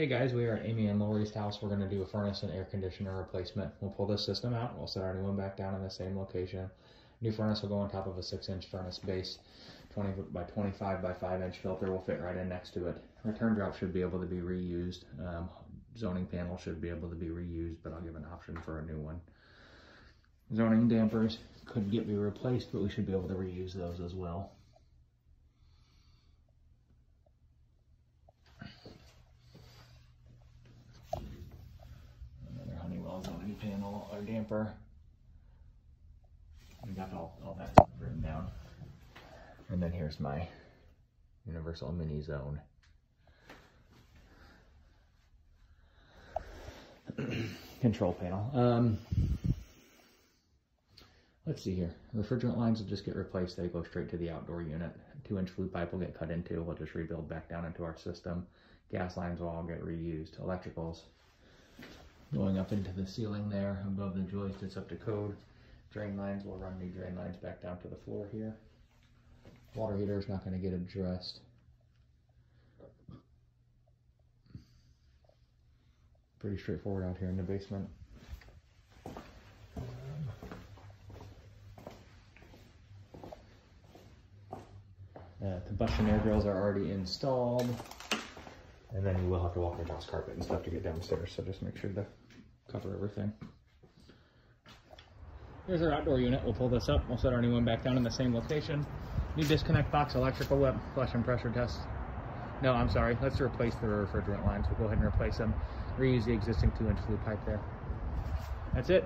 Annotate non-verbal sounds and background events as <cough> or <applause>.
Hey guys, we are at Amy and Lori's house. We're going to do a furnace and air conditioner replacement. We'll pull this system out. We'll set our new one back down in the same location. New furnace will go on top of a 6-inch furnace base. 20 by 25 by 5 inch filter will fit right in next to it. Return drop should be able to be reused. Um, zoning panel should be able to be reused, but I'll give an option for a new one. Zoning dampers could get be replaced, but we should be able to reuse those as well. Panel or damper. We got all, all that stuff written down. And then here's my universal mini zone. <clears throat> Control panel. Um, let's see here. Refrigerant lines will just get replaced. They go straight to the outdoor unit. Two inch flue pipe will get cut into. We'll just rebuild back down into our system. Gas lines will all get reused. Electricals going up into the ceiling there above the joist. It's up to code. Drain lines, we'll run new drain lines back down to the floor here. Water heater is not going to get addressed. Pretty straightforward out here in the basement. Uh, combustion air grills are already installed. And then you will have to walk across carpet and stuff to get downstairs, so just make sure to cover everything. Here's our outdoor unit. We'll pull this up. We'll set our new one back down in the same location. New disconnect box, electrical whip, flush and pressure test. No, I'm sorry. Let's replace the refrigerant lines. We'll go ahead and replace them. Reuse the existing two inch flue pipe there. That's it.